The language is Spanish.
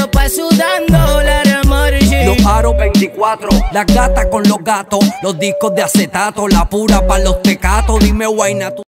ropa sudando la Los aros 24, las gatas con los gatos, los discos de acetato, la pura para los tecatos. Dime, guayna, tú.